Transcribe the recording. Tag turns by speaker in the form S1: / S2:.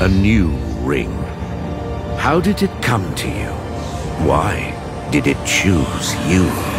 S1: A new ring. How did it come to you? Why did it choose you?